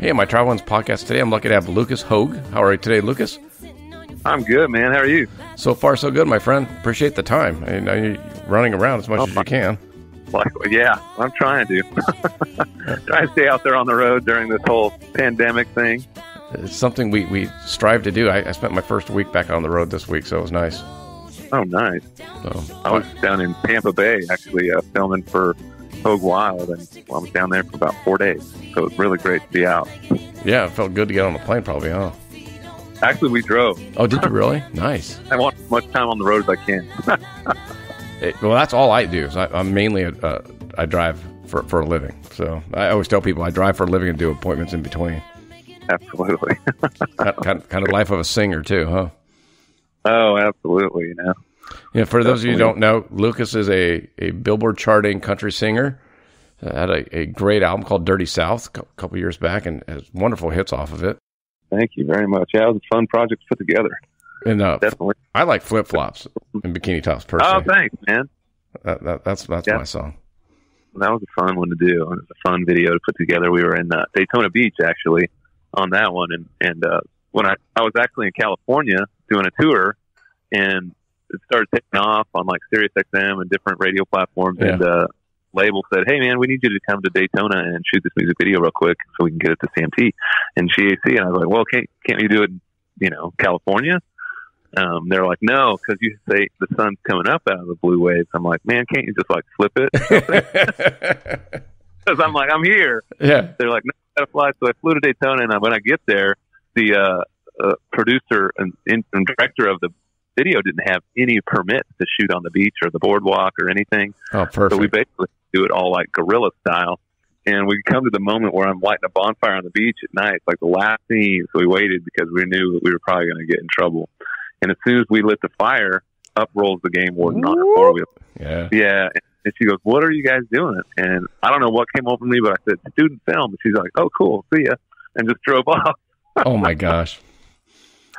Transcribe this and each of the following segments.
Hey, my Travel Wins podcast today. I'm lucky to have Lucas Hoge. How are you today, Lucas? I'm good, man. How are you? So far, so good, my friend. Appreciate the time. I know you're running around as much Oh, as you can. Like, yeah, I'm trying to. trying to stay out there on the road during this whole pandemic thing. It's something we, we strive to do. I, I spent my first week back on the road this week, so it was nice. Oh, nice. So I was down in Tampa Bay actually uh, filming for Hoge Wild, and I was down there for about four days. So it was really great to be out. yeah, it felt good to get on the plane, probably, huh? Actually, we drove. Oh, did you really? nice. I want as much time on the road as I can. It- well, that's all I do. Is I, I'm mainly a, uh, I drive for for a living. So I always tell people I drive for a living and do appointments in between. absolutely. kind, kind, kind of life of a singer too, huh? oh, absolutely. You know. Yeah, for those of you who don't know, Lucas is a, a Billboard charting country singer. Uh, had a, a great album called Dirty South a cou- couple years back and has wonderful hits off of it. Thank you very much. Yeah, it was a fun project to put together. And uh, Definitely. I like Flip Flops and Bikini Tops Oh, personally. thanks, man. that, that, that's that's Yeah. my song. that was a fun one to do. It was a fun video to put together. We were in uh, Daytona Beach actually on that one, and and uh, when I I was actually in California doing a tour, and it started taking off on like Sirius XM and different radio platforms, and uh, label said, "Hey man, we need you to come to Daytona and shoot this music video real quick so we can get it to CMT and GAC." And I was like, "Well, can't can't you do it, in, you know, California?" Um, they're like, no, because you say the sun's coming up out of the blue waves. I'm like, man, can't you just like flip it? Because I'm like, I'm here. yeah. They're like, no, I gotta fly. So I flew to Daytona, and when I get there, the uh, uh, producer and, and director of the video didn't have any permits to shoot on the beach or the boardwalk or anything. Oh, So we basically do it all like guerrilla style. And we come to the moment where I'm lighting a bonfire on the beach at night, it's like the last scene. So we waited because we knew that we were probably going to get in trouble. And as soon as we lit the fire, up rolls the game warden on her four wheel. Yeah. Yeah. And she goes, What are you guys doing? And I don't know what came over me, but I said, Student film. And she's like, Oh, cool. See ya. And just drove off. Oh my gosh.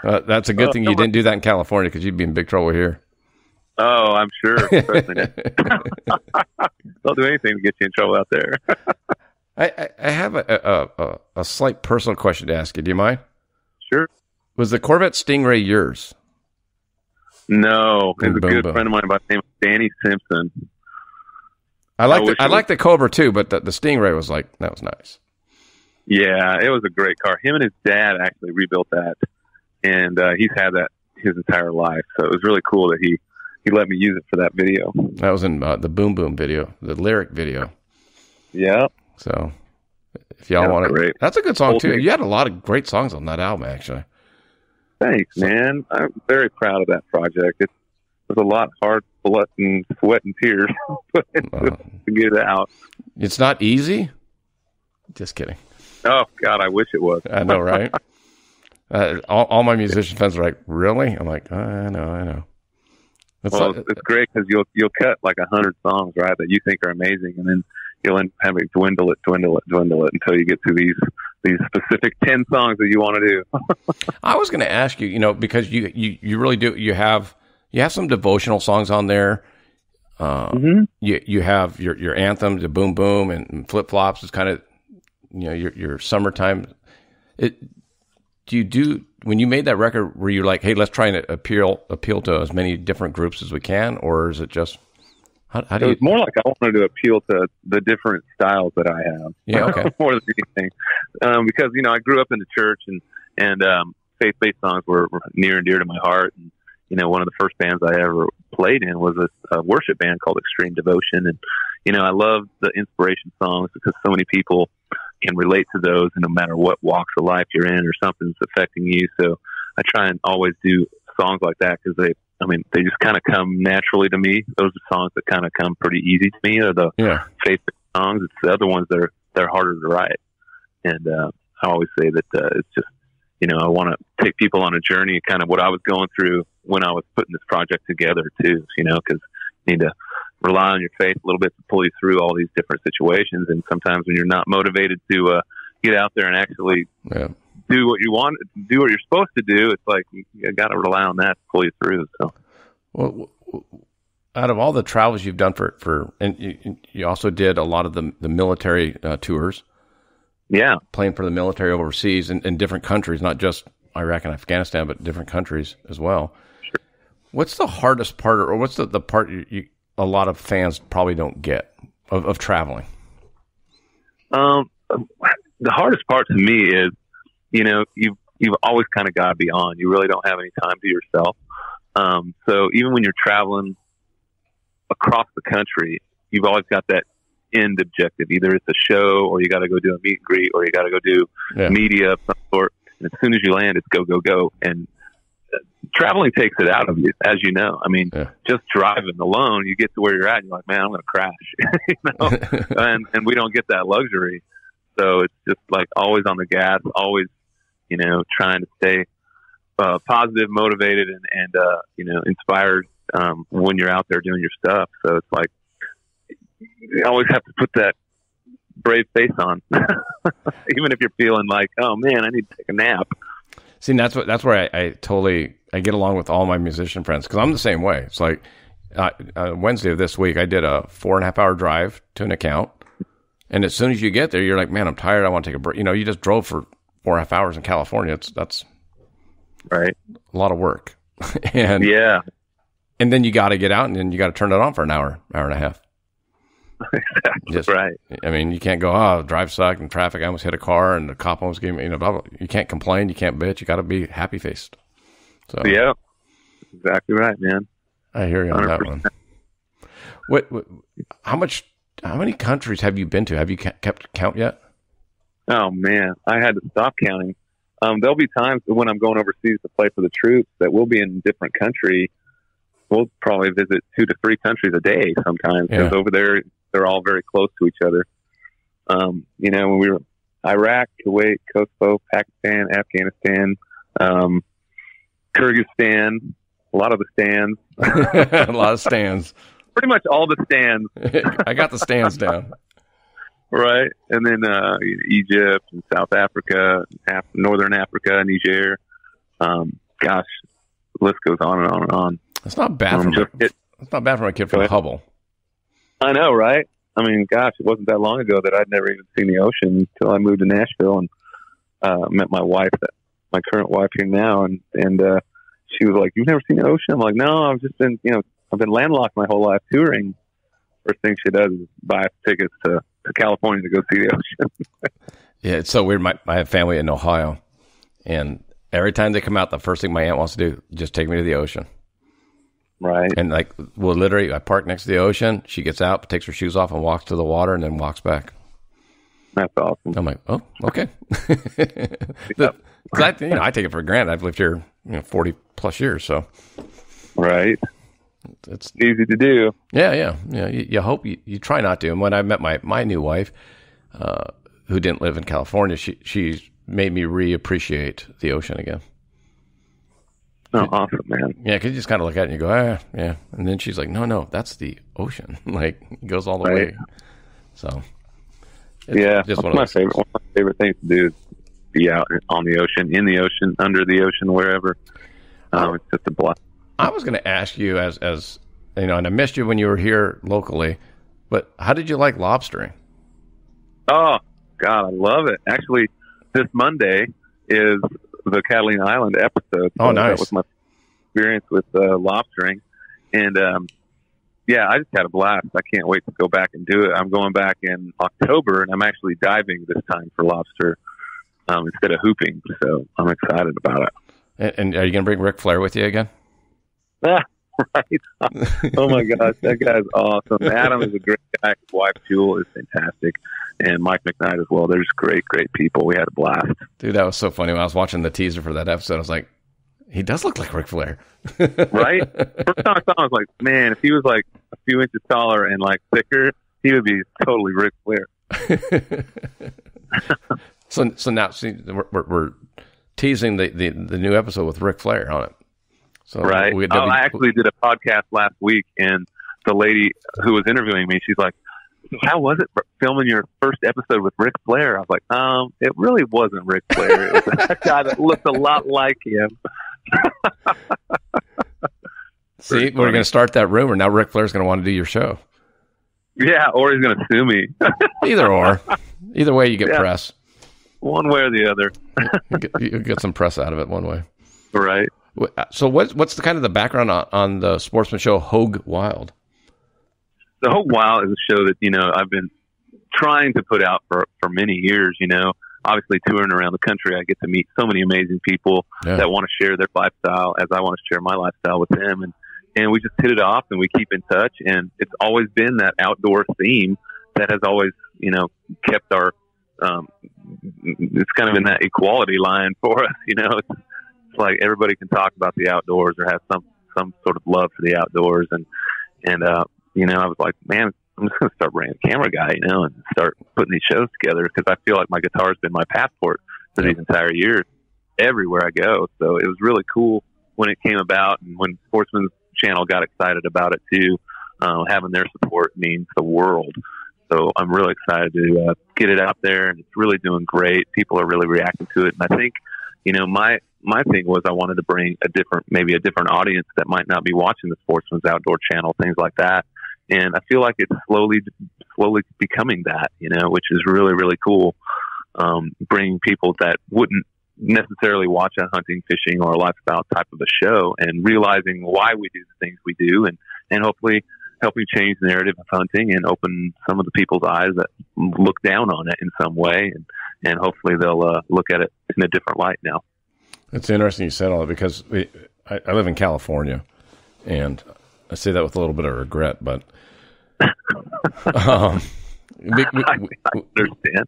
Uh, that's a good Oh, thing you didn't do that in California because you'd be in big trouble here. Oh, I'm sure. They'll do anything to get you in trouble out there. I, I, I have a, a, a, slight personal question to ask you. Do you mind? sure. Was the Corvette Stingray yours? No. It's a good boom. friend of mine by the name of Danny Simpson. I like I the, I it like the Cobra too, but the, the Stingray was like that was nice. Yeah, it was a great car. Him and his dad actually rebuilt that, and uh, he's had that his entire life. So it was really cool that he he let me use it for that video. That was in uh, the Boom Boom video, the lyric video. Yeah, So if y'all want to, great. that's a good song too. thing. You had a lot of great songs on that album, actually. thanks, man. I'm very proud of that project. It was a lot of hard blood and sweat and tears put into it to get it out. it's not easy. Just kidding. Oh God, I wish it was. I know, right? uh, all, all my musician friends are like, "Really?" I'm like, "I know, I know." It's Well, not- it's, great because you'll you'll cut like a hundred songs, right? That you think are amazing, and then you'll end up having to dwindle it, dwindle it, dwindle it until you get to these these specific ten songs that you want to do. I was going to ask you, you know, because you, you you really do you have you have some devotional songs on there. Uh, Mm-hmm. You you have your your anthem, the boom boom, and flip flops is kind of you know your your summertime. It do you do when you made that record? Were you like, hey, let's try and appeal appeal to as many different groups as we can, or is it just how, how It do you? was more like I wanted to appeal to the different styles that I have. Yeah, okay. more than anything, um, because you know I grew up in the church and and um, faith based songs were, were near and dear to my heart. And you know, one of the first bands I ever played in was a, a worship band called Extreme Devotion, and you know I love the inspiration songs because so many people can relate to those, and no matter what walks of life you're in or something's affecting you. So I try and always do songs like that because they, I mean, they just kind of come naturally to me. Those are songs that kind of come pretty easy to me. Are the Yeah, faith songs. It's the other ones that are they're harder to write. And uh, I always say that uh, it's just you know I want to take people on a journey, kind of what I was going through when I was putting this project together too. You know, because you need to rely on your faith a little bit to pull you through all these different situations. And sometimes when you're not motivated to uh, get out there and actually yeah. do what you want, do what you're supposed to do, it's like you, you got to rely on that to pull you through. So. Well, out of all the travels you've done for for, and you, you also did a lot of the the military uh, tours. Yeah, playing for the military overseas in, in different countries, not just Iraq and Afghanistan, but different countries as well. Sure. What's the hardest part, or what's the, the part you, you, a lot of fans probably don't get of, of traveling? Um, the hardest part to me is, you know, you've you've always kind of got to be on. You really don't have any time to yourself. Um, so even when you're traveling across the country, you've always got that end objective. Either it's a show, or you got to go do a meet and greet, or you got to go do yeah. media of some sort. And as soon as you land, it's go go go. And traveling takes it out of you, as you know. I mean, yeah. just driving alone, you get to where you're at, and you're like, man, I'm going to crash, you know. and and we don't get that luxury, so it's just like always on the gas, always, you know, trying to stay uh, positive, motivated, and and uh, you know, inspired um, when you're out there doing your stuff. So it's like you always have to put that brave face on, even if you're feeling like, oh man, I need to take a nap. See, that's what that's where I, I totally I get along with all my musician friends because I'm the same way. It's like uh, uh, Wednesday of this week, I did a four and a half hour drive to an account, and as soon as you get there, you're like, man, I'm tired. I want to take a break. You know, you just drove for four and a half hours in California. It's that's right, a lot of work, and yeah, and then you got to get out and then you got to turn it on for an hour, hour and a half. Exactly Just, right. I mean, you can't go, oh, drive sucked and traffic. I almost hit a car and the cop almost gave me, you know, blah, blah. you can't complain. You can't bitch. You got to be happy faced. So yeah, exactly right, man. I hear you on 100%. that one. What, what, how much, how many countries have you been to? Have you kept count yet? Oh man, I had to stop counting. Um, there'll be times when I'm going overseas to play for the troops that we'll be in a different country. We'll probably visit two to three countries a day sometimes because yeah. over there they're all very close to each other. Um, you know, when we were Iraq, Kuwait, Kosovo, Pakistan, Afghanistan, um, Kyrgyzstan, a lot of the stands, a lot of stands, pretty much all the stands. I got the stands down. Right, and then uh, Egypt and South Africa, Af- Northern Africa, Niger. Um, gosh, the list goes on and on and on. It's not bad. Um, from, it, it's not bad for a kid from Hubbell. I know, right? I mean, gosh, it wasn't that long ago that I'd never even seen the ocean until I moved to Nashville and uh, met my wife, that my current wife here now, and and uh, she was like, "You've never seen the ocean?" I'm like, "No, I've just been, you know, I've been landlocked my whole life touring." First thing she does is buy tickets to, to California to go see the ocean. yeah, it's so weird. My I have family in Ohio, and every time they come out, the first thing my aunt wants to do just take me to the ocean. Right. And like, well, literally, I park next to the ocean. She gets out, takes her shoes off, and walks to the water, and then walks back. That's awesome. I'm like, oh, okay. the, I, you know, I take it for granted. I've lived here, you know, 40 plus years, so. Right. It's easy to do. Yeah, yeah, yeah. You, you hope you, you try not to. And when I met my my new wife, uh, who didn't live in California, she she made me reappreciate the ocean again. Oh, awesome, man. Yeah, because you just kind of look at it and you go, ah, yeah. And then she's like, no, no, that's the ocean. like, it goes all the right. way. So, yeah, just one of my favorite. One of my favorite things to do is be out on the ocean, in the ocean, under the ocean, wherever. Um, it's just a blast. I was going to ask you, as as you know, and I missed you when you were here locally, but how did you like lobstering? Oh God, I love it. Actually, this Monday is the Catalina Island episode. Oh, so oh, nice. That was my experience with uh, lobstering, and um, yeah, I just had a blast. I can't wait to go back and do it. I'm going back in October, and I'm actually diving this time for lobster um, instead of hooping. So I'm excited about it. And, and are you going to bring Ric Flair with you again? Ah, right. oh my gosh, that guy's awesome. Adam is a great guy. His wife Jewel is fantastic and Mike McKnight as well. They're just great, great people. We had a blast. Dude, that was so funny. When I was watching the teaser for that episode, I was like, he does look like Ric Flair. right? First time I saw him, I was like, man, if he was like a few inches taller and like thicker, he would be totally Ric Flair. so, so now see, we're, we're, teasing the, the, the new episode with Ric Flair on it. So right. We, oh, I actually did a podcast last week, and the lady who was interviewing me, she's like, how was it filming your first episode with Ric Flair? I was like, um, it really wasn't Ric Flair. It was a guy that looked a lot like him. See, we're going to start that rumor. Now Ric Flair's going to want to do your show. Yeah, or he's going to sue me. Either or. Either way, you get yeah. press. one way or the other. you get some press out of it one way. Right. So what's what's the kind of the background on, on the sportsman show Hoge Wild? The Hoge Wild is a show that you know I've been trying to put out for for many years. You know, obviously touring around the country, I get to meet so many amazing people Yeah. that want to share their lifestyle as I want to share my lifestyle with them, and and we just hit it off and we keep in touch. And it's always been that outdoor theme that has always you know kept our um, it's kind of in that equality line for us. You know, it's like everybody can talk about the outdoors or have some some sort of love for the outdoors, and and uh, you know, I was like, man, I'm just going to start bringing a camera guy, you know, and start putting these shows together because I feel like my guitar's been my passport for these entire years everywhere I go. So it was really cool when it came about and when Sportsman's Channel got excited about it too. Uh, having their support means the world. So I'm really excited to uh, get it out there, and it's really doing great. People are really reacting to it, and I think, you know, my my thing was I wanted to bring a different, maybe a different audience that might not be watching the Sportsman's Outdoor Channel, things like that. And I feel like it's slowly, slowly becoming that, you know, which is really, really cool. Um, bringing people that wouldn't necessarily watch a hunting, fishing, or lifestyle type of a show, and realizing why we do the things we do, and and hopefully helping change the narrative of hunting and open some of the people's eyes that look down on it in some way, and and hopefully they'll uh, look at it in a different light now. It's interesting you said all that because we, I, I live in California, and I say that with a little bit of regret, but um, we, we, we, understand.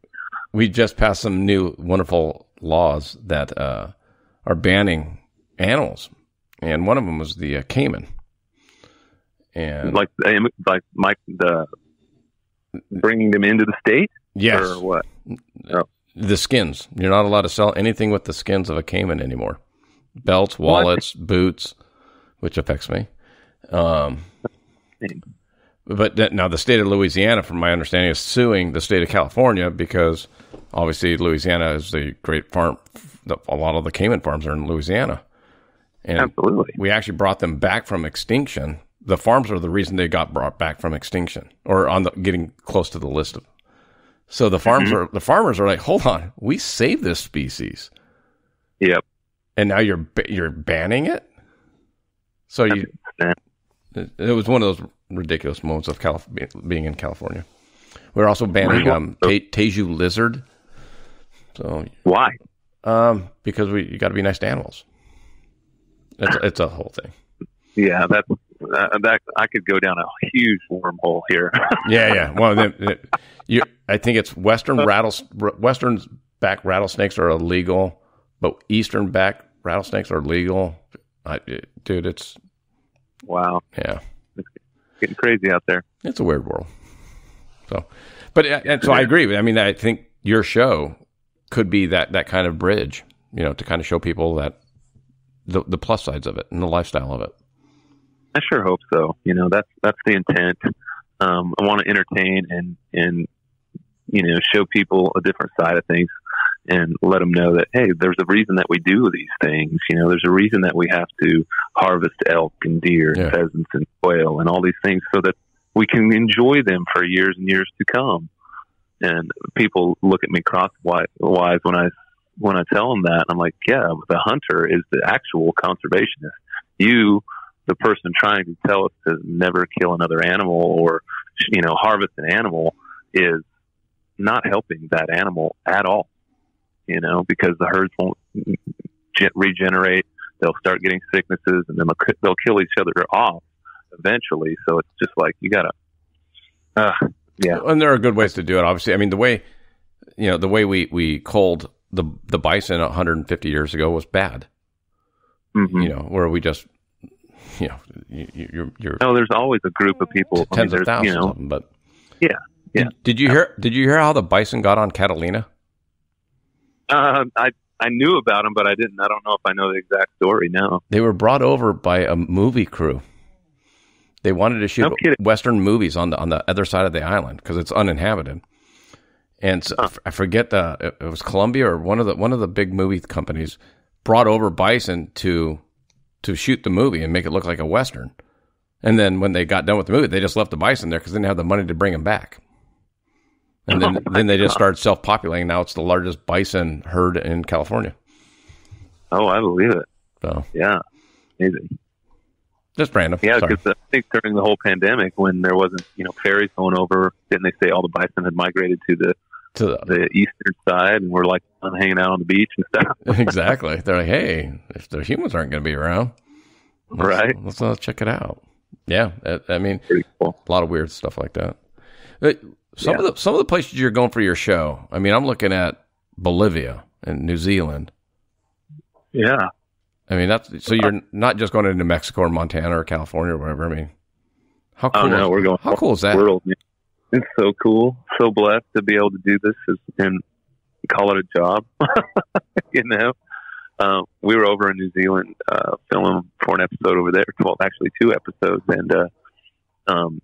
we just passed some new wonderful laws that uh, are banning animals, and one of them was the uh, caiman. And Like like Mike the bringing them into the state yes, or what? The skins. You're not allowed to sell anything with the skins of a caiman anymore. Belts, wallets, boots, which affects me. Um, but that, now the state of Louisiana, from my understanding, is suing the state of California because obviously Louisiana is the great farm. The, a lot of the caiman farms are in Louisiana, and Absolutely. we actually brought them back from extinction. The farms are the reason they got brought back from extinction, or on the getting close to the list of. So the farms are the farmers are like, hold on, we saved this species, Yep. and now you're you're banning it. So you, it, it was one of those ridiculous moments of Calif- being in California. We're also banning um, te- tegu lizard. So Why? um, because we you got to be nice to animals. It's it's a whole thing. Yeah, that's uh, that. I could go down a huge wormhole here. Yeah, yeah. Well, then, then you, I think it's western rattles western back rattlesnakes are illegal, but eastern back rattlesnakes are legal. I, dude, it's wow, yeah, getting crazy out there. it's a weird world. So, but uh, and so I agree. I mean, I think your show could be that that kind of bridge, you know, to kind of show people that the the plus sides of it and the lifestyle of it. I sure hope so. You know, that's that's the intent. Um, I want to entertain and and you know show people a different side of things and let them know that hey, there's a reason that we do these things. You know, there's a reason that we have to harvest elk and deer Yeah. and pheasants and quail and all these things so that we can enjoy them for years and years to come. And people look at me crosswise when I when I tell them that. I'm like, yeah, the hunter is the actual conservationist. You the person trying to tell us to never kill another animal or you know harvest an animal is not helping that animal at all you know because the herds won't ge- regenerate they'll start getting sicknesses and then they'll, they'll kill each other off eventually so it's just like you gotta uh, yeah And there are good ways to do it. Obviously, I mean the way you know the way we we culled the the bison 150 years ago was bad. mhm. You know, where we just you know you, you're no there's always a group of people I mean, tens of thousands you know of them. But Yeah, yeah. Did, did you hear? Did you hear how the bison got on Catalina? uh, i i knew about them but i didn't i don't know if i know the exact story no They were brought over by a movie crew. They wanted to shoot No. Western movies on the on the other side of the island because it's uninhabited. And so, I forget the it it was Columbia or one of the one of the big movie companies brought over bison to to shoot the movie and make it look like a western. And then when they got done with the movie, they just left the bison there because they didn't have the money to bring him back. and then Oh, then they just started self populating. Now it's the largest bison herd in California. Oh, I believe it. So Yeah, amazing. just random. Yeah, because I think during the whole pandemic, when there wasn't you know ferries going over, didn't they say all the bison had migrated to the To the, the eastern side and we're like hanging out on the beach and stuff? exactly. They're like, hey, if the humans aren't going to be around, let's, Right. Let's, uh, check it out. Yeah, I, I mean, cool. a lot of weird stuff like that. But some of the some of the places you're going for your show. I mean, I'm looking at Bolivia and New Zealand. Yeah. I mean, that's so you're not just going into Mexico or Montana or California or whatever. I mean, how cool? Oh no, is, we're going how cool is that? world. man. It's so cool. So blessed to be able to do this is- and call it a job. you know, uh, we were over in New Zealand uh, filming for an episode over there. Well, actually, two episodes. And uh, um,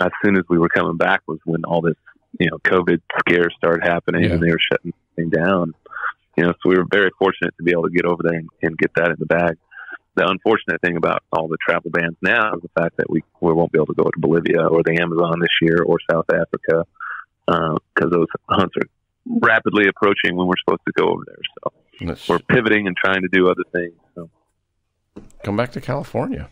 as soon as we were coming back was when all this, you know, COVID scare started happening, Yeah. and they were shutting things down. You know, so we were very fortunate to be able to get over there and, and get that in the bag the unfortunate thing about all the travel bans now is the fact that we we won't be able to go to Bolivia or the Amazon this year or South Africa because those hunts are rapidly approaching when we're supposed to go over there. So Let's we're pivoting and trying to do other things. So, come back to California.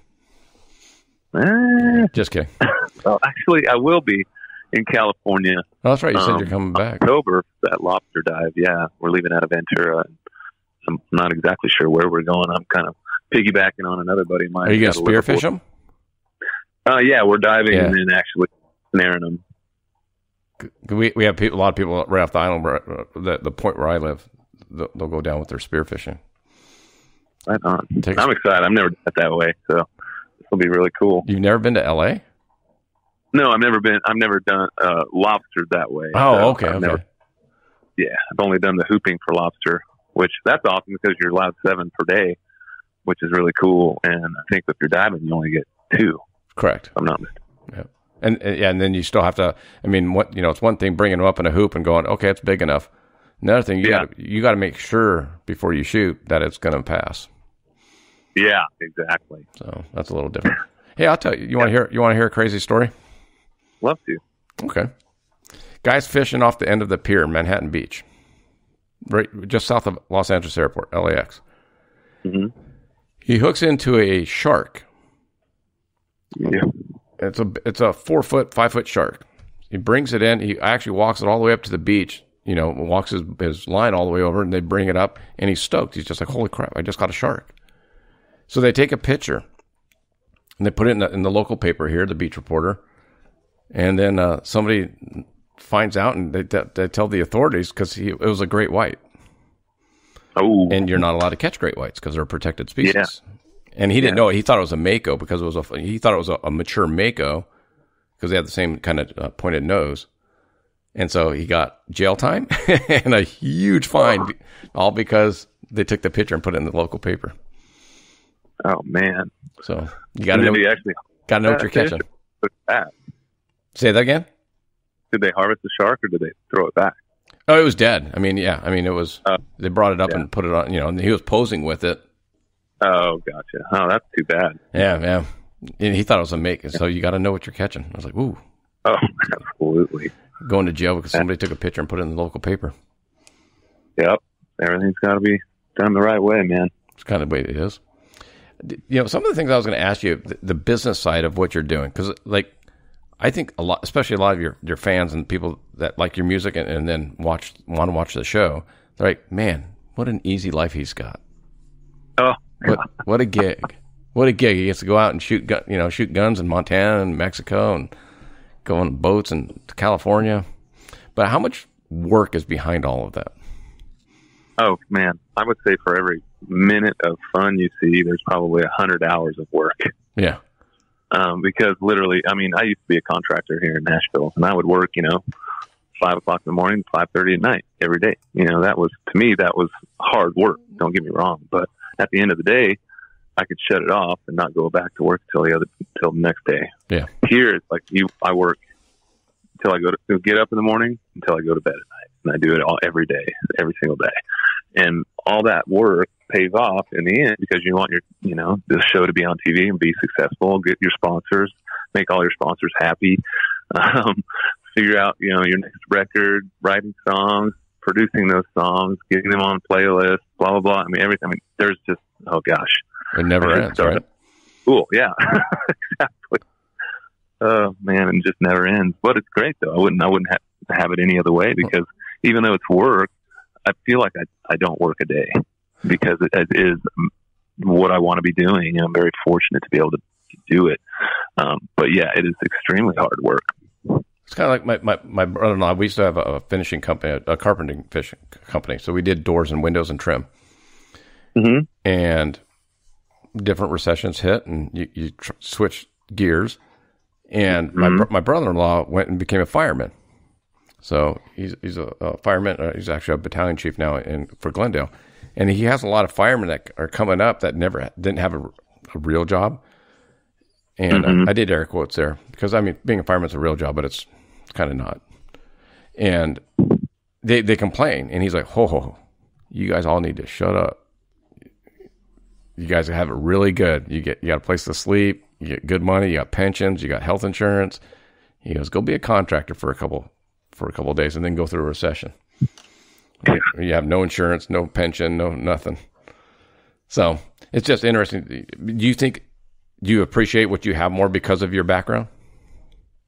eh, Just kidding. well, actually, I will be in California Oh, that's right. You said Um, you're coming back. October that lobster dive. Yeah, we're leaving out of Ventura. I'm not exactly sure where we're going. I'm kind of piggybacking on another buddy of mine. Are you going to spearfish them? Uh, yeah, we're diving Yeah. and then actually snaring them. We we have people, a lot of people right off the island, where, uh, the the point where I live. They'll, they'll go down with their spearfishing. Right on. Takes- I'm excited. I've never done it that way, so this will be really cool. You've never been to L.A.? No, I've never been. I've never done uh, lobster that way. Oh, So okay, I've okay. never- yeah, I've only done the hooping for lobster, which that's awesome because you're allowed seven per day, which is really cool. And I think if you're diving, you only get two. Correct. I'm not mistaken. And, and yeah, and then you still have to. I mean, what you know, it's one thing bringing them up in a hoop and going, okay, it's big enough. Another thing, you Yeah. got to you got to make sure before you shoot that it's going to pass. Yeah, exactly. So that's a little different. Hey, I'll tell you. You want to hear? You want to hear a crazy story? Love to. Okay. Guys fishing off the end of the pier, Manhattan Beach, right just south of Los Angeles Airport, LAX. hmm He hooks into a shark. Yeah. It's a it's a four foot, five foot shark. He brings it in. He actually walks it all the way up to the beach. You know, walks his, his line all the way over, and they bring it up, and he's stoked. He's just like, "Holy crap! I just got a shark!" So they take a picture, and they put it in the, in the local paper here, the Beach Reporter, and then uh, somebody finds out, and they, they tell the authorities because he it was a great white, Oh, and you're not allowed to catch great whites because they're a protected species. Yeah. And he didn't Yeah. know it. He thought it was a mako because it was a. He thought it was a, a mature mako because they had the same kind of uh, pointed nose, and so he got jail time and a huge fine, all because they took the picture and put it in the local paper. oh man. So you got to know, actually got to know what you're catching. put it back? Say that again. Did they harvest the shark or did they throw it back? Oh, it was dead. I mean, yeah. I mean, it was. Oh, they brought it up yeah. and put it on. You know, and he was posing with it. Oh, gotcha. Oh, that's too bad. Yeah, yeah. And he thought it was a make. So you got to know what you're catching. I was like, ooh, Oh, absolutely. going to jail because somebody took a picture and put it in the local paper. Yep. Everything's got to be done the right way, man. It's kind of the way it is. You know, some of the things I was going to ask you, the, the business side of what you're doing, because like I think a lot, especially a lot of your, your fans and people that like your music and, and then watch want to watch the show. They're like, man, what an easy life he's got. Oh, What what a gig! What a gig! He gets to go out and shoot, gun, you know, shoot guns in Montana and Mexico, and go on boats in California. But how much work is behind all of that? oh man. I would say for every minute of fun you see, there's probably a hundred hours of work. Yeah, Um, because literally, I mean, I used to be a contractor here in Nashville, and I would work, you know, five o'clock in the morning, five thirty at night every day. You know, that was to me that was hard work. Don't get me wrong, but at the end of the day, I could shut it off and not go back to work till the other till the next day. Yeah. Here, it's like you, I work until I go to get up in the morning until I go to bed at night, and I do it all every day, every single day, and all that work pays off in the end because you want your, you know, the show to be on TV and be successful, get your sponsors, make all your sponsors happy, um, figure out, you know, your next record, writing songs, producing those songs, getting them on playlists, blah blah blah. I mean, everything. I mean, there's just oh gosh, it never ends, right? Cool, yeah, exactly. Oh man, it just never ends. But it's great though. I wouldn't, I wouldn't have, have it any other way because even though it's work, I feel like I, I don't work a day because it, it is what I want to be doing, and I'm very fortunate to be able to do it. Um, but yeah, it is extremely hard work. It's kind of like my, my, my brother-in-law. We used to have a, finishing company, a, a carpenting fishing company. So we did doors and windows and trim. Mm-hmm. And different recessions hit, and you, you tr- switch gears. And mm-hmm. my my brother-in-law went and became a fireman. So he's he's a, a fireman. Uh, he's actually a battalion chief now in for Glendale, and he has a lot of firemen that are coming up that never didn't have a, a real job. And mm-hmm. I, I, did air quotes there because I mean being a fireman is a real job, but it's kind of not. And they they complain, and he's like, "Ho ho, you guys all need to shut up. You guys have it really good. You get you got a place to sleep, you get good money, you got pensions, you got health insurance." He goes, "Go be a contractor for a couple for a couple days, and then go through a recession. you have no insurance, no pension, no nothing." So it's just interesting. Do you think? Do you appreciate what you have more because of your background?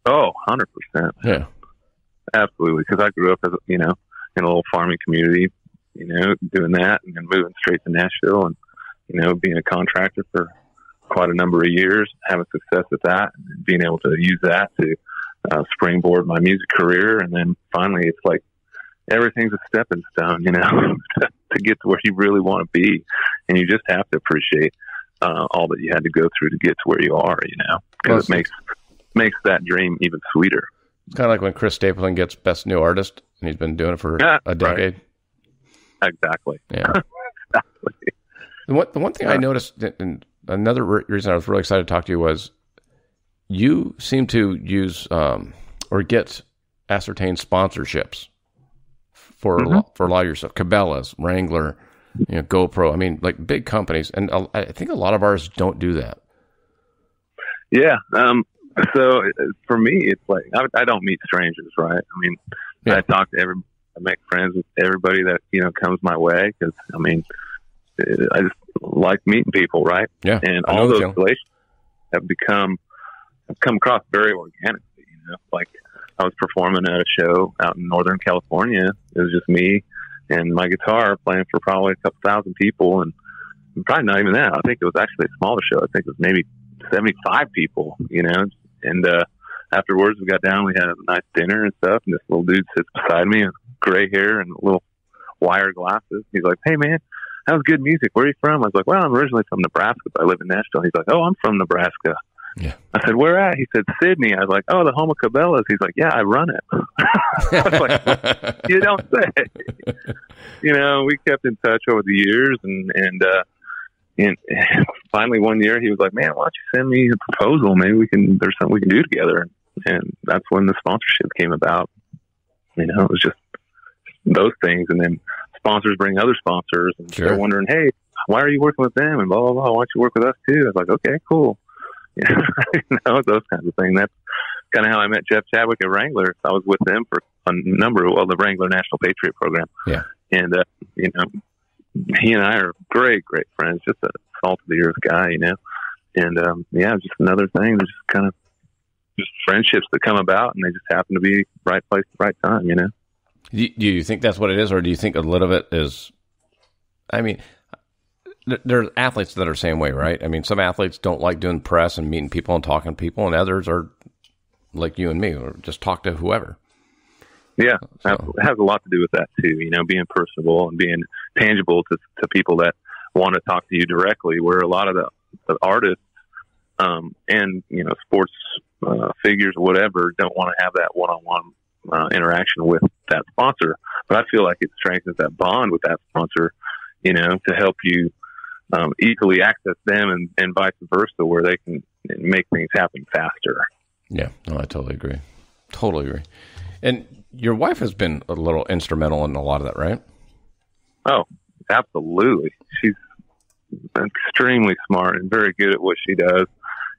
Oh, 100%. Yeah. Absolutely. Because I grew up as, you know, in a little farming community, you know, doing that and then moving straight to Nashville and, you know, being a contractor for quite a number of years, having success at that and being able to use that to uh, springboard my music career. And then finally, it's like everything's a stepping stone, you know, to get to where you really want to be. And you just have to appreciate uh, all that you had to go through to get to where you are, you know, because it makes makes that dream even sweeter. It's kind of like when Chris Stapleton gets Best New Artist, and he's been doing it for yeah, a decade. Right. Exactly. Yeah. exactly. The one, the one thing I noticed, and another reason I was really excited to talk to you was you seem to use um, or get ascertained sponsorships for mm-hmm. a lot, for a lot of your stuff. Cabela's, Wrangler, you know, GoPro. I mean, like big companies, and I think a lot of ours don't do that. Yeah, um, so for me, it's like I, I don't meet strangers, right? I mean, yeah. I talk to every, I make friends with everybody that you know comes my way because I mean, I just like meeting people, right? Yeah, and all those relations have become have come across very organically. You know, like I was performing at a show out in Northern California. It was just me and my guitar playing for probably a couple thousand people, and probably not even that. I think it was actually a smaller show. I think it was maybe 75 people, you know, and uh, afterwards, we got down. We had a nice dinner and stuff. And this little dude sits beside me, gray hair and little wire glasses. He's like, "Hey, man, that was good music. Where are you from?" I was like, "Well, I'm originally from Nebraska, but I live in Nashville." He's like, "Oh, I'm from Nebraska." Yeah. I said, "Where at?" He said, "Sidney." I was like, "Oh, the home of Cabela's." He's like, "Yeah, I run it." I was like, "You don't say." you know, we kept in touch over the years, and and uh, and finally one year he was like, "Man, why don't you send me a proposal? Maybe we can. There's something we can do together." And that's when the sponsorship came about. You know, it was just those things, and then sponsors bring other sponsors, and sure. they're wondering, "Hey, why are you working with them?" And blah blah blah. Why don't you work with us too? I was like, "Okay, cool." you know, those kinds of things. That's kind of how I met Jeff Chadwick at Wrangler. I was with them for a number of well, the Wrangler National Patriot Program. Yeah, and uh, you know, he and I are great, great friends. Just a salt of the earth guy, you know. And um, yeah, just another thing. There's just kind of just friendships that come about, and they just happen to be right place, right time, you know. Do you think that's what it is, or do you think a little bit is? I mean, there's athletes that are the same way, right? I mean, some athletes don't like doing press and meeting people and talking to people, and others are like you and me, or just talk to whoever. Yeah, so. it has a lot to do with that too. You know, being personable and being tangible to to people that want to talk to you directly. Where a lot of the, the artists um, and you know sports uh, figures whatever don't want to have that one on one interaction with that sponsor. But I feel like it strengthens that bond with that sponsor. You know, to help you um, easily access them and, and vice versa, where they can make things happen faster. Yeah, no, I totally agree. Totally agree. And your wife has been a little instrumental in a lot of that, right? Oh, absolutely. She's extremely smart and very good at what she does.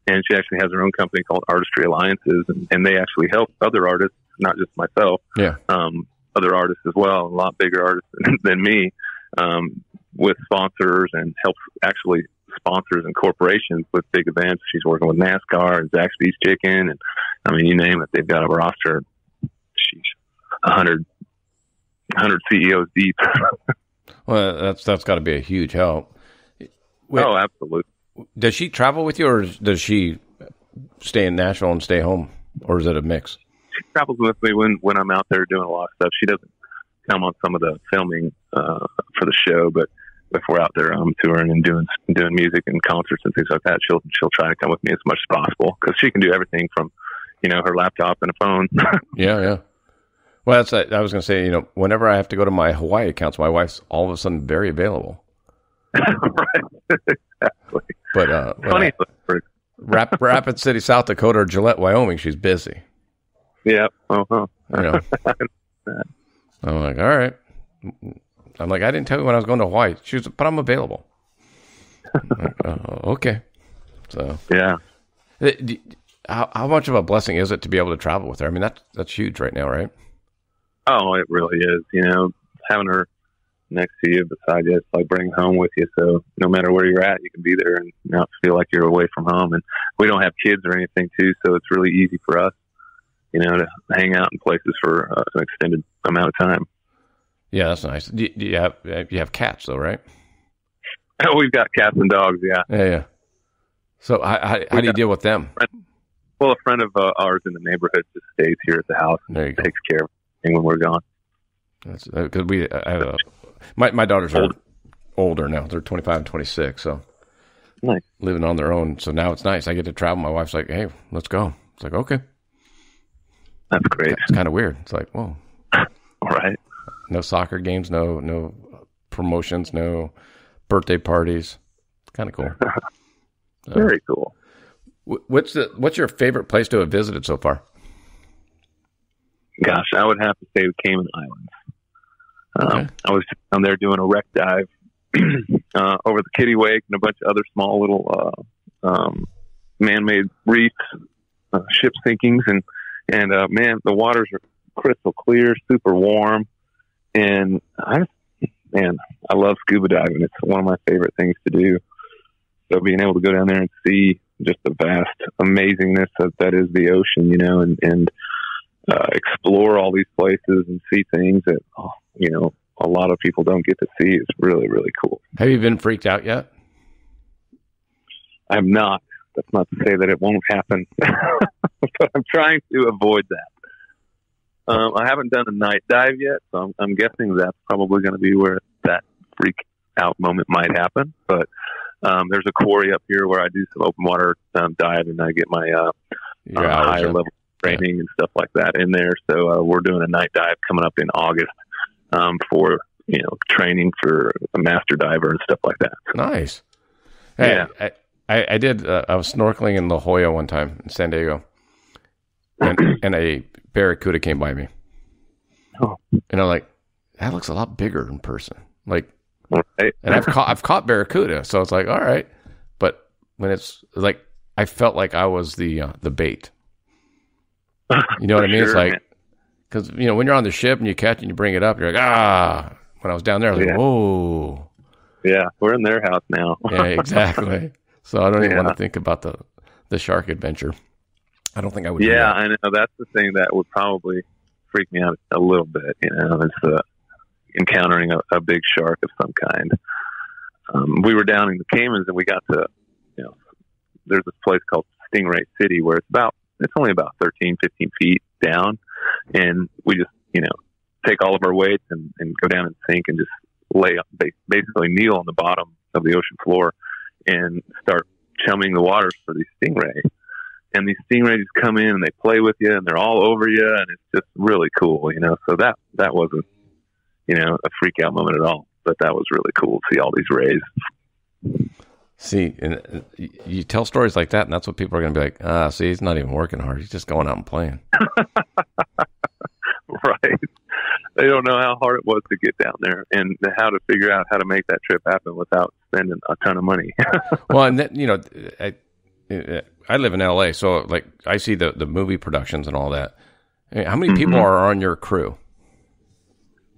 And she actually has her own company called Artistry Alliances, and, and they actually help other artists not just myself. Yeah. Um, other artists as well, a lot bigger artists than me, um, with sponsors and helps actually sponsors and corporations with big events. She's working with NASCAR and Zaxby's Chicken, and I mean, you name it, they've got a roster. She's a hundred, hundred CEOs deep. Well, that's that's got to be a huge help. Wait, oh, absolutely. does she travel with you, or does she stay in Nashville and stay home, or is it a mix? She travels with me when when I'm out there doing a lot of stuff. She doesn't come on some of the filming uh, for the show, but if we're out there um, touring and doing doing music and concerts and things like that, she'll she'll try to come with me as much as possible because she can do everything from you know her laptop and a phone. Yeah, yeah. Well, that's I was going to say. You know, whenever I have to go to my Hawaii accounts, my wife's all of a sudden very available. right, exactly. But uh, Funny, I- Rap, Rapid City, South Dakota, or Gillette, Wyoming, she's busy. yeah. Uh-huh. You know. I'm like, all right. I'm like, I didn't tell you when I was going to Hawaii. She was, but I'm available. Like, oh, okay. So, Yeah. Uh, how, how much of a blessing is it to be able to travel with her? I mean, that's that's huge right now, right? Oh, it really is. You know, having her next to you, beside you, it's like bringing home with you. So no matter where you're at, you can be there and not feel like you're away from home. And we don't have kids or anything too, so it's really easy for us, you know, to hang out in places for uh, an extended amount of time. Yeah, that's nice. Do, do you have uh, you have cats though, right? We've got cats and dogs, yeah. Yeah, yeah. So how, how, how do you deal with them? Well, a friend of uh, ours in the neighborhood just stays here at the house and takes care of everything when we're gone. That's because we I have a my my daughters are older now. They're 25 and 26, so Nice. living on their own. So now it's nice. I get to travel. My wife's like, "Hey, let's go." It's like, okay. That's great. It's kind of weird. It's like, whoa, All right. No soccer games, no no promotions, no birthday parties. It's kind of cool. Very cool. What's the what's your favorite place to have visited so far? Gosh, I would have to say the Cayman Islands. Um, I was down there doing a wreck dive uh, over the Kittiwake and a bunch of other small little uh, um, man-made reefs, uh, ship sinkings, and and uh, man, the waters are crystal clear, super warm, and I man, I love scuba diving. It's one of my favorite things to do. So being able to go down there and see just the vast amazingness that, that is the ocean, you know, and and uh, explore all these places and see things that oh, you know a lot of people don't get to see is really really cool. Have you been freaked out yet? I'm not. That's not to say that it won't happen, but I'm trying to avoid that. Um, I haven't done a night dive yet, so I'm, I'm guessing that's probably going to be where that freak out moment might happen. But um, there's a quarry up here where I do some open water um, dive, and I get my uh, uh, higher level training and stuff like that in there. So uh, we're doing a night dive coming up in August um, for you know training for a master diver and stuff like that. Nice. Hey, Yeah. I, I, I did. Uh, I was snorkeling in La Jolla one time in San Diego, and, and a barracuda came by me. Oh. And I'm like, that looks a lot bigger in person. Like, Right? and I've caught I've caught barracuda, so it's like, all right. But when it's like, I felt like I was the uh, the bait. You know what I mean? it's like because you know when you're on the ship and you catch and you bring it up, you're like, ah. When I was down there, I was Yeah. like, whoa. yeah, we're in their house now. Yeah, exactly. so I don't even Yeah. want to think about the the shark adventure. I don't think I would. yeah. I know. That's the thing that would probably freak me out a little bit. You know, it's uh, encountering a, a big shark of some kind. Um, we were down in the Caymans and we got to, you know, there's this place called Stingray City where it's about, it's only about 13, 15 feet down. And we just, you know, take all of our weights and, and go down and sink and just lay up, ba- basically kneel on the bottom of the ocean floor and start chumming the waters for these stingray. And these stingrays come in and they play with you and they're all over you and it's just really cool, you know. So that that wasn't, you know, a freak out moment at all. But that was really cool to see all these rays. See, and uh, you tell stories like that, and that's what people are going to be like. Ah, see, he's not even working hard; he's just going out and playing. right. They don't know how hard it was to get down there and how to figure out how to make that trip happen without spending a ton of money. well, and then you know, I I live in L.A., so like I see the the movie productions and all that, How many people Mhm. are on your crew?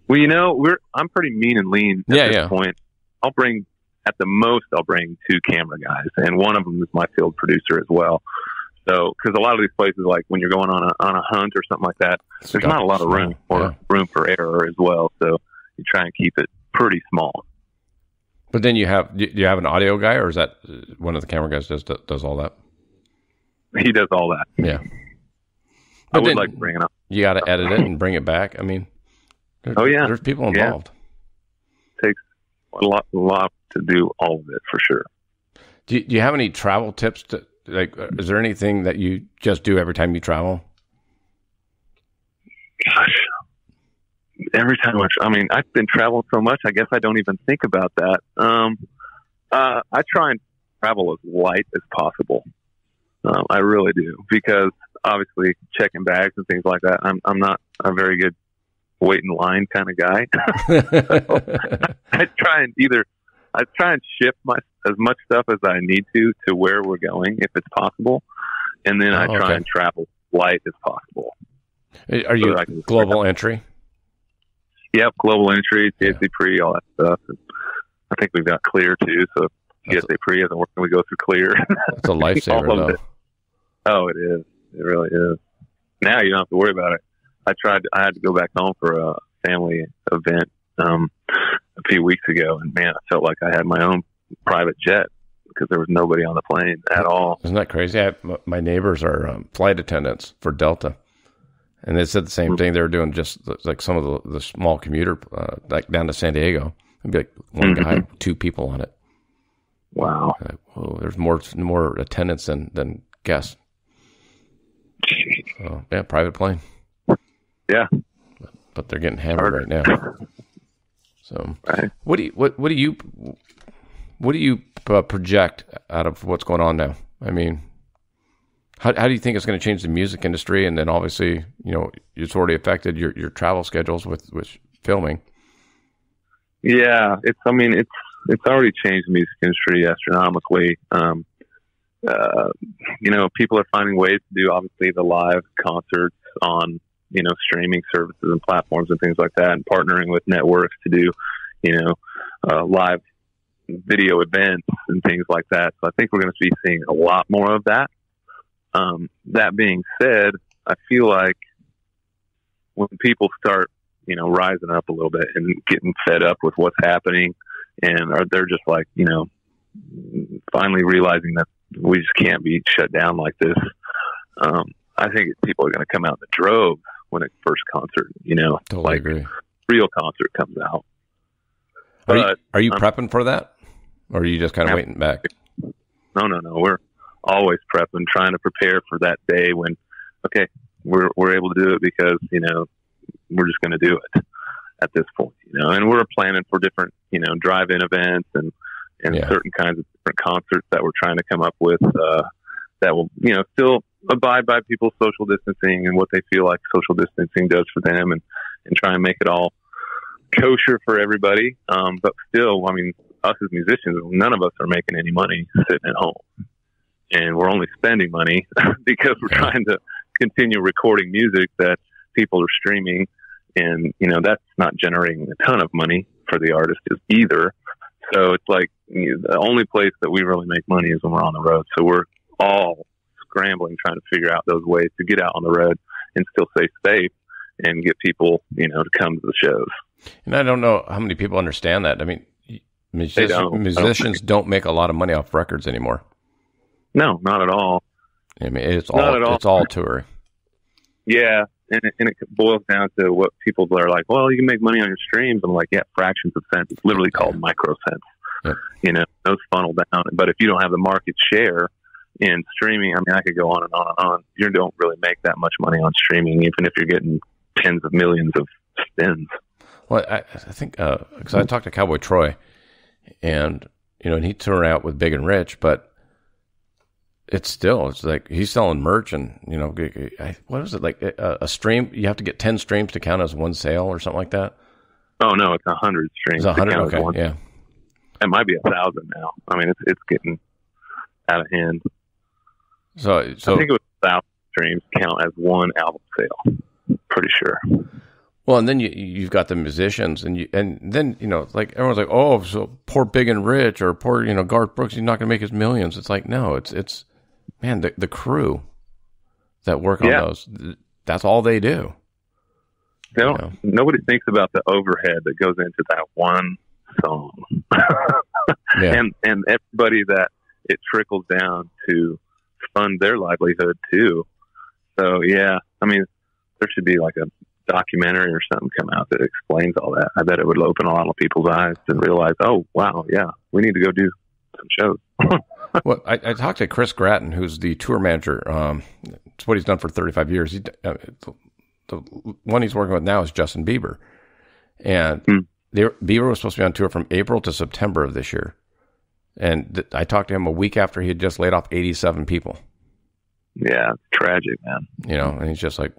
Well, you know, we're I'm pretty mean and lean at Yeah, this yeah. point. I'll bring at the most I'll bring two camera guys, and one of them is my field producer as well. So, because a lot of these places, like when you're going on a on a hunt or something like that, there's not a lot of room or Yeah. room for error as well. So, you try and keep it pretty small. But then you have do you have an audio guy, or is that uh, one of the camera guys does does all that? He does all that. Yeah. I would like to bring it up. You got to edit it and bring it back. I mean, Oh, yeah. there's people Yeah. involved. takes a lot, a lot to do all of it for sure. Do you, do you have any travel tips? To, like, is there anything that you just do every time you travel? Gosh, every time I, I mean, I've been traveling so much, I guess I don't even think about that. Um, uh, I try and travel as light as possible. Um, I really do because obviously checking bags and things like that. I'm I'm not a very good wait in line kind of guy. I try and either I try and ship my as much stuff as I need to to where we're going if it's possible, and then I Oh, try okay. and travel light as possible. Are you I can- global entry? Yep, global entry, TSA pre, all that stuff. And I think we've got clear too. So TSA pre isn't working, we go through clear. It's a lifesaver, though. it. Oh, it is. It really is. Now you don't have to worry about it. I tried. I had to go back home for a family event um, a few weeks ago, and man, I felt like I had my own private jet because there was nobody on the plane at all. Isn't that crazy? I, my neighbors are um, flight attendants for Delta, and they said the same Hmm. thing. They were doing just like some of the, the small commuter, uh, like down to San Diego. It'd be like one Mhm. guy, two people on it. Wow. Like, whoa, there's more more attendants than than guests. So, yeah, private plane. Yeah. but they're getting hammered right now. So, Right. what do you what what do you what do you uh, project out of what's going on now? I mean, how how do you think it's going to change the music industry? And then obviously, you know, it's already affected your your travel schedules with with filming. Yeah, it's. I mean, it's it's already changed the music industry astronomically. Um, uh, you know, people are finding ways to do obviously the live concerts on you know streaming services and platforms and things like that, and partnering with networks to do you know uh, live video events and things like that. So I think we're going to be seeing a lot more of that. Um, that being said, I feel like when people start you know, rising up a little bit and getting fed up with what's happening, and are they're just like, you know, finally realizing that we just can't be shut down like this. Um, I think people are going to come out in the droves when a first concert, you know, Totally like agree. real concert comes out. Are you, But are you um, prepping for that, or are you just kind of waiting back? no, no, no, we're always prepping, trying to prepare for that day when, okay, we're we're able to do it because you know we're just going to do it at this point, you know, and we're planning for different, you know, drive-in events and and Yeah. certain kinds of different concerts that we're trying to come up with uh, that will, you know, still abide by people's social distancing and what they feel like social distancing does for them, and and try and make it all kosher for everybody. Um, but still, I mean, us as musicians, none of us are making any money sitting at home, and we're only spending money because we're trying to continue recording music that people are streaming, and you know that's not generating a ton of money for the artist either. So it's like you know, the only place that we really make money is when we're on the road. So we're all scrambling trying to figure out those ways to get out on the road and still stay safe and get people, you know, to come to the shows. And I don't know how many people understand that. I mean, musicians, don't. I don't musicians don't make a lot of money off records anymore. No, not at all. I mean, it's all at all. it's all touring. Yeah, and it, and it boils down to what people are like. Well, you can make money on your streams. I'm like, yeah, fractions of cents. It's literally called micro cents. Yep. You know, those funnel down. But if you don't have the market share in streaming, I mean, I could go on and on and on. You don't really make that much money on streaming, even if you're getting tens of millions of spins. Well, I, I think uh, because I talked to Cowboy Troy, and you know, and he toured out with Big and Rich, but it's still it's like he's selling merch, and you know, I, what is it like a, a stream? You have to get ten streams to count as one sale or something like that. Oh no, it's a hundred streams. It's a hundred. Okay, one. yeah. It might be a thousand now. I mean, it's it's getting out of hand. So, so I think it was a thousand streams count as one album sale. pretty sure. Well, and then you you've got the musicians, and you and then you know like everyone's like, oh, so poor Big and Rich or poor you know Garth Brooks, he's not going to make his millions. It's like no, it's it's man the the crew that work on Yeah. those. That's all they do. They don't, Yeah. Nobody thinks about the overhead that goes into that one song, Yeah, and and everybody that it trickles down to fund their livelihood too. So yeah, I mean, there should be like a documentary or something come out that explains all that. I bet it would open a lot of people's eyes and realize, oh wow, yeah, we need to go do some shows. well, I, I talked to Chris Gratton, who's the tour manager. Um, it's what he's done for 35 years. He, uh, the, the one he's working with now is Justin Bieber, and Hmm. They, Bieber was supposed to be on tour from April to September of this year. And th- I talked to him a week after he had just laid off 87 people. yeah, tragic, man. You know, and he's just like,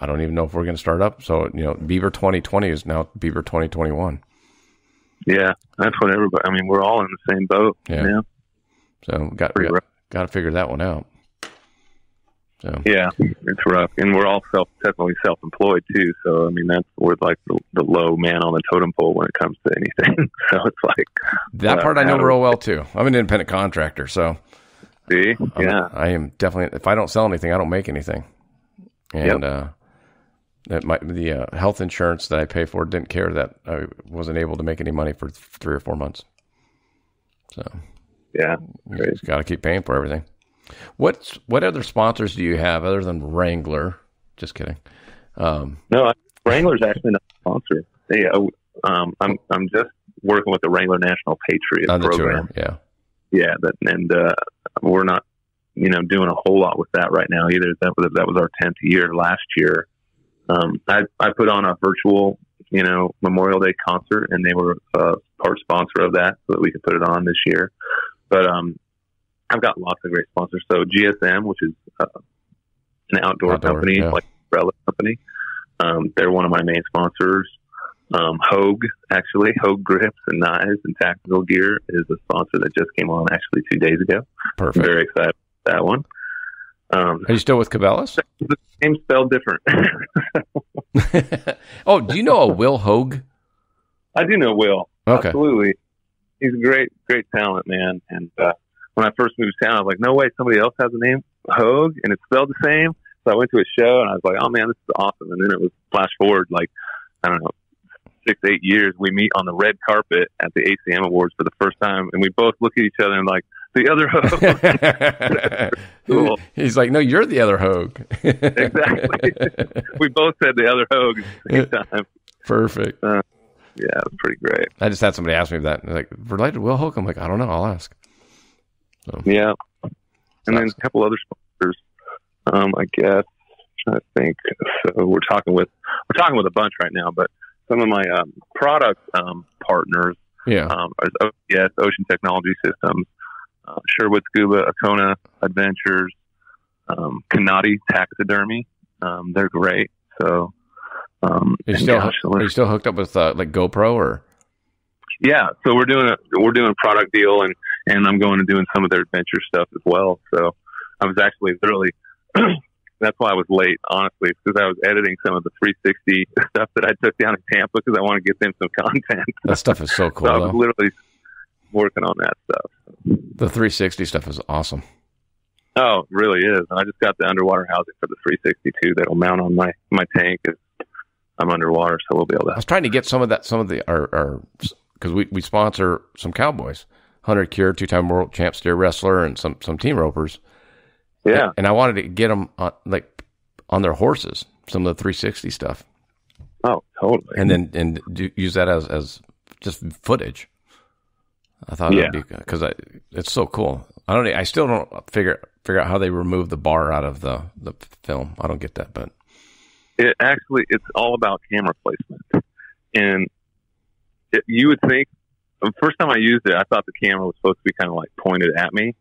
I don't even know if we're going to start up. So you know, Bieber 2020 is now Bieber 2021. Yeah, that's what everybody. I mean, we're all in the same boat. Yeah. Yeah, So got got, got to figure that one out. So yeah, it's rough, and we're all self definitely self employed too. So I mean, that's we're like the, the low man on the totem pole when it comes to anything. so it's like, that Well, part I know real well too. I'm an independent contractor, so. see, I'm- yeah, I am definitely. If I don't sell anything, I don't make anything. And uh, that my the uh, health insurance that I pay for didn't care that I wasn't able to make any money for th- three or four months. So yeah. you Great. just got to keep paying for everything. What's what other sponsors do you have other than Wrangler? Just kidding. Um, No, Wrangler's actually not a sponsor. They, uh, um, I'm I'm just working with the Wrangler National Patriot program. tour, yeah. yeah, that, and uh, we're not, you know, doing a whole lot with that right now either. That was that was our tenth year last year. Um, I I put on a virtual, you know, Memorial Day concert, and they were uh, part sponsor of that, so that we could put it on this year. But um, I've got lots of great sponsors. So GSM, which is uh, an outdoor, Outdoor, company, yeah. like umbrella company, um, they're one of my main sponsors. Um, Hogue, actually, Hogue grips and knives and tactical gear is a sponsor that just came on actually two days ago. I'm Perfect. very excited about that one. Um, Are you still with Cabela's? the name spelled different. oh, do you know a Will Hoge? I do know Will. Okay. Absolutely. He's a great, great talent, man. And uh, when I first moved to town, I was like, no way, somebody else has a name, Hoge, and it's spelled the same. So I went to a show and I was like, oh man, this is awesome. And then it was flash forward, like, I don't know, six, eight years. We meet on the red carpet at the ACM Awards for the first time, and we both look at each other and like, the other Hoge. Cool. He's like, no, you're the other Hoge. Exactly. we both said the other Hoge at the same time. Perfect. Uh, yeah, it was pretty great. I just had somebody ask me that. They're like, related to Will Hoge? I'm like, I don't know. I'll ask. Yeah. And then a couple other sponsors. Um, I guess I think. So we're talking with we're talking with a bunch right now, but some of my um, product um, partners Yeah. um, OTS Ocean Technology Systems, uh, Sherwood Scuba, Akona Adventures, um, Kanati Taxidermy. Um, they're great. So um, Are you still, gosh, are you still hooked up with uh, like GoPro or? yeah so we're doing a we're doing a product deal and and i'm going and doing some of their adventure stuff as well so i was actually literally that's why i was late honestly because i was editing some of the 360 stuff that i took down in tampa because i want to get them some content That stuff is so cool, so i was though. literally working on that stuff The 360 stuff is awesome. oh it really is i just got the underwater housing for the 362 that'll mount on my my tank i'm underwater so we'll be able to. I was trying to get some of that, some of the, our, our, because we, we sponsor some cowboys, Hunter Cure, two time world champ steer wrestler, and some, some team ropers. yeah And I wanted to get them on, like on their horses, some of the 360 stuff, oh totally and then and do, use that as, as just footage. I thought Yeah. because I it's so cool. I don't. I still don't figure figure out how they remove the bar out of the the film. I don't get that, but it actually it's all about camera placement and it, you would think the first time i used it i thought the camera was supposed to be kind of like pointed at me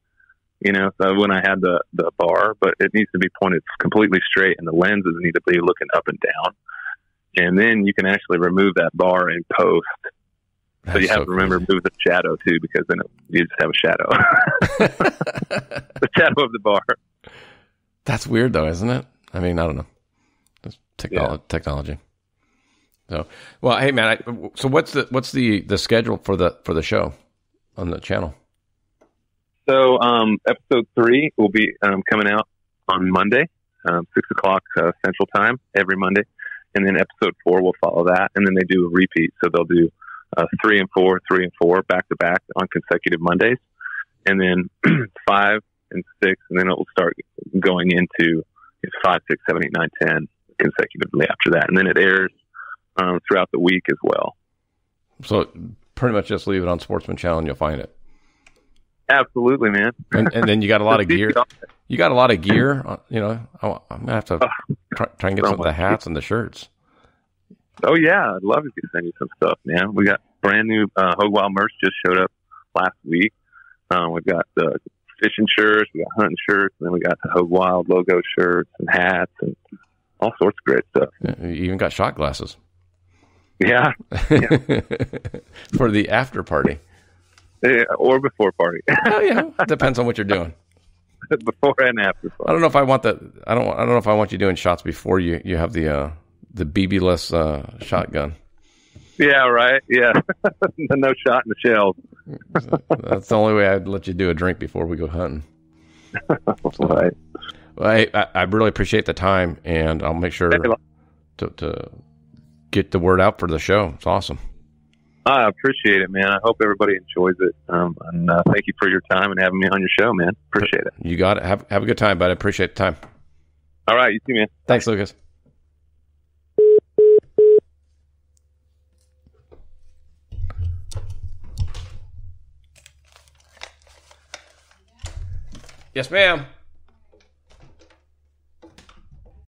you know so when i had the the bar but it needs to be pointed completely straight and the lenses need to be looking up and down and then you can actually remove that bar in post so you have so to remember to move the shadow too because then it, you just have a shadow the shadow of the bar That's weird though, isn't it? I mean, I don't know. Yeah. Technology. So, well, hey man, I, so what's the what's the the schedule for the for the show on the channel? So, um, episode three will be um, coming out on Monday, um, six o'clock uh, Central Time every Monday, and then episode four will follow that, and then they do a repeat. So they'll do uh, three and four, three and four back to back on consecutive Mondays, and then five and six, and then it will start going into five, six, seven, eight, nine, ten consecutively after that, and then it airs um, throughout the week as well. So pretty much just leave it on Sportsman Channel and you'll find it. Absolutely, man. and, and, then you got a lot of gear. You got a lot of gear. Uh, you know, I'm gonna have to try, try and get some of the hats and the shirts. Oh yeah, I'd love to send you some stuff, man. We got brand new uh, Hoge Wild merch just showed up last week. Um, we've got the fishing shirts, we got hunting shirts, and then we got the Hoge Wild logo shirts and hats and all sorts of great stuff. You even got shot glasses. Yeah. yeah. For the after party. Yeah, or before party. oh, yeah. Depends on what you're doing. before and after. Party. I don't know if I want that. I don't. I don't know if I want you doing shots before you you have the uh, the BB-less uh, shotgun. Yeah. Right. Yeah. no shot in the shells. That's the only way I'd let you do a drink before we go hunting. So, right. Well, I, I really appreciate the time, and I'll make sure to, to get the word out for the show. It's awesome. I appreciate it, man. I hope everybody enjoys it. Um, and uh, thank you for your time and having me on your show, man. Appreciate it. You got it. Have have a good time, bud. I appreciate the time. All right, you too, man. Thanks, Lucas. Yes, ma'am.